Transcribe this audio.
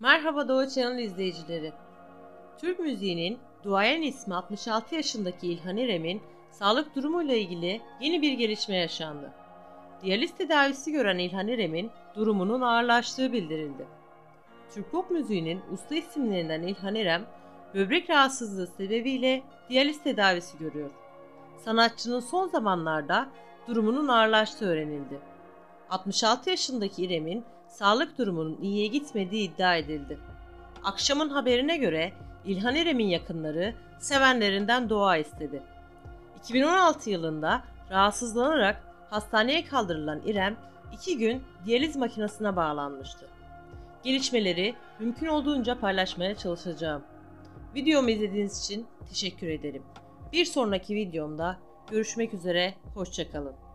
Merhaba Doğu Channel izleyicileri. Türk müziğinin duayen ismi 66 yaşındaki İlhan İrem'in sağlık durumuyla ilgili yeni bir gelişme yaşandı. Diyaliz tedavisi gören İlhan İrem'in durumunun ağırlaştığı bildirildi. Türk pop müziğinin usta isimlerinden İlhan İrem, böbrek rahatsızlığı sebebiyle diyaliz tedavisi görüyor. Sanatçının son zamanlarda durumunun ağırlaştığı öğrenildi. 66 yaşındaki İrem'in sağlık durumunun iyiye gitmediği iddia edildi. Akşamın haberine göre İlhan İrem'in yakınları sevenlerinden dua istedi. 2016 yılında rahatsızlanarak hastaneye kaldırılan İrem iki gün diyaliz makinesine bağlanmıştı. Gelişmeleri mümkün olduğunca paylaşmaya çalışacağım. Videomu izlediğiniz için teşekkür ederim. Bir sonraki videomda görüşmek üzere, hoşçakalın.